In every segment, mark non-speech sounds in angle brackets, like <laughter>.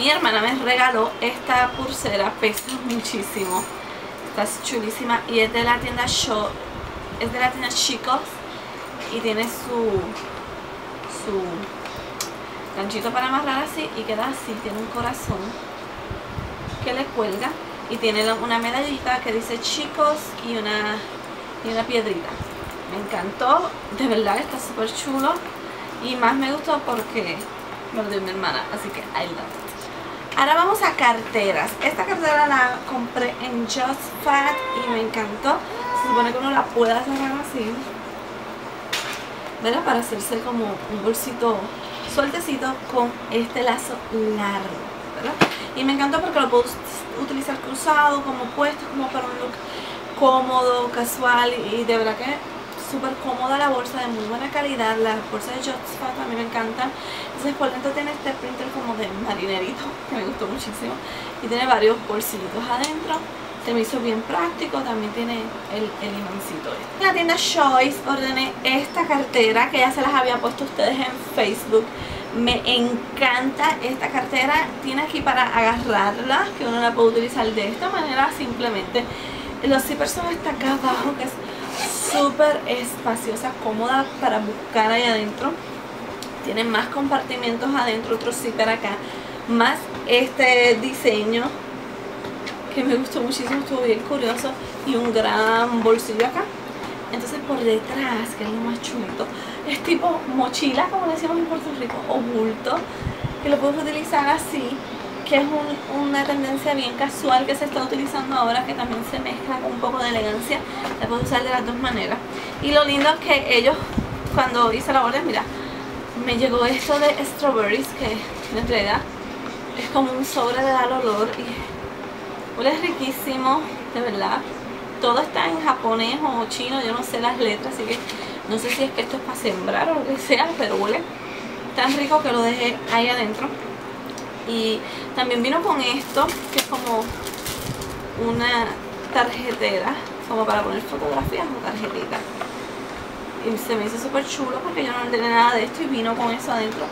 mi hermana me regaló esta pulsera, pesa muchísimo. Está chulísima y es de la tienda Show, es de la tienda Chicos y tiene su su ganchito para amarrar así y queda así, tiene un corazón que le cuelga y tiene una medallita que dice chicos y una, y una piedrita me encantó, de verdad está súper chulo y más me gustó porque me lo dio mi hermana, así que I love. Ahora vamos a carteras. Esta cartera la compré en Just Fat y me encantó. Se supone que uno la puede cerrar así. ¿Verdad? Para hacerse como un bolsito sueltecito con este lazo largo. ¿verdad? Y me encantó porque lo puedo utilizar cruzado, como puesto, como para un look cómodo, casual y de verdad que súper cómoda la bolsa, de muy buena calidad. Las bolsas de Jotspot a mí me encantan. Entonces por dentro tiene este printer como de marinerito, <laughs> que me gustó muchísimo. Y tiene varios bolsillitos adentro. Se me hizo bien práctico, también tiene el, el este. En la tienda Choice ordené esta cartera que ya se las había puesto ustedes en Facebook. Me encanta esta cartera. Tiene aquí para agarrarla, que uno la puede utilizar de esta manera simplemente. Los zippers son hasta acá abajo, que es súper espaciosa, cómoda para buscar ahí adentro. Tiene más compartimentos adentro, otro zipper acá. Más este diseño que me gustó muchísimo, estuvo bien curioso. Y un gran bolsillo acá. Entonces por detrás, que es lo más chulito, es tipo mochila, como decíamos en Puerto Rico, o bulto, que lo puedes utilizar así que es una tendencia bien casual que se está utilizando ahora que también se mezcla con un poco de elegancia la puedo usar de las dos maneras. Y lo lindo es que ellos cuando hice la orden mira me llegó esto de strawberries que en realidad es como un sobre de dar olor y huele riquísimo de verdad. Todo está en japonés o chino yo no sé las letras así que no sé si es que esto es para sembrar o lo que sea pero huele tan rico que lo dejé ahí adentro y también vino con esto que es como una tarjetera como para poner fotografías o tarjetitas y se me hizo súper chulo porque yo no ordené nada de esto y vino con eso adentro.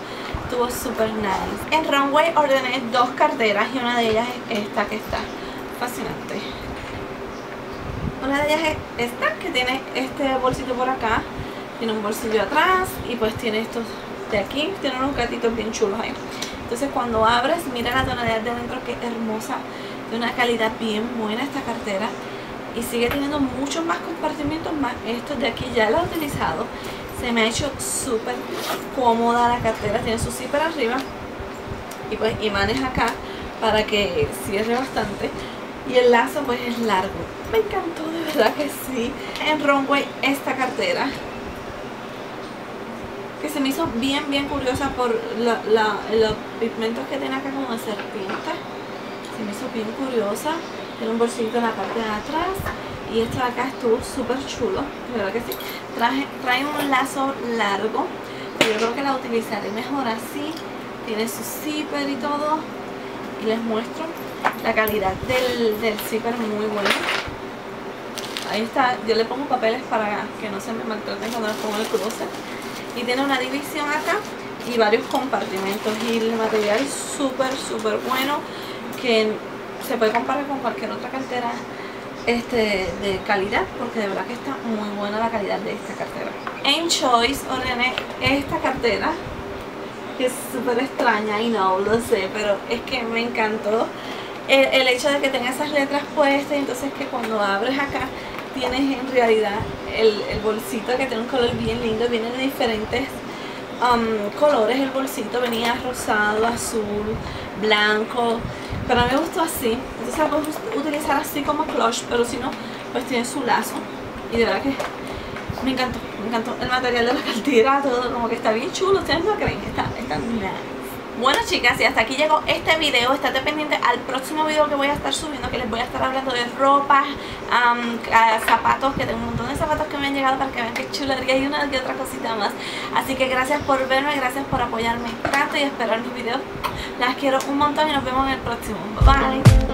Estuvo súper nice. En Runway ordené dos carteras y una de ellas es esta que está fascinante. Una de ellas es esta que tiene este bolsillo por acá. Tiene un bolsillo atrás y pues tiene estos de aquí. Tiene unos gatitos bien chulos ahí entonces cuando abres, mira la tonalidad de adentro que hermosa, de una calidad bien buena esta cartera. Y sigue teniendo muchos más compartimientos más. Estos de aquí ya lo he utilizado. Se me ha hecho súper cómoda la cartera. Tiene su zipper arriba. Y pues imanes acá para que cierre bastante. Y el lazo pues es largo. Me encantó, de verdad que sí. En Runway esta cartera que se me hizo bien bien curiosa por los pigmentos que tiene acá como de serpiente. Se me hizo bien curiosa. Tiene un bolsito en la parte de atrás. Y este de acá estuvo súper chulo de verdad que sí. Trae, trae un lazo largo yo creo que la utilizaré mejor así. Tiene su zipper y todo. Y les muestro la calidad del, del zipper muy buena ahí está, yo le pongo papeles para que no se me maltraten cuando los pongo el closet y tiene una división acá y varios compartimentos y el material súper súper bueno que se puede comparar con cualquier otra cartera este, de calidad porque de verdad que está muy buena la calidad de esta cartera. En Choice ordené esta cartera que es súper extraña y no lo sé pero es que me encantó el hecho de que tenga esas letras puestas entonces que cuando abres acá tienes en realidad el, bolsito que tiene un color bien lindo, viene de diferentes um, colores. El bolsito, venía rosado, azul, blanco, pero a mí me gustó así, entonces la puedo utilizar así como clutch, pero si no, pues tiene su lazo. Y de verdad que me encantó, me encantó. El material de la cartera, todo como que está bien chulo, ustedes no creen, está, está nice. Bueno chicas, y hasta aquí llegó este video. Estate pendiente al próximo video que voy a estar subiendo, que les voy a estar hablando de ropa, zapatos, que tengo un montón de zapatos que me han llegado para que vean qué chulería y una y otra cosita más. Así que gracias por verme, gracias por apoyarme tanto y esperar mis videos. Las quiero un montón y nos vemos en el próximo. Bye.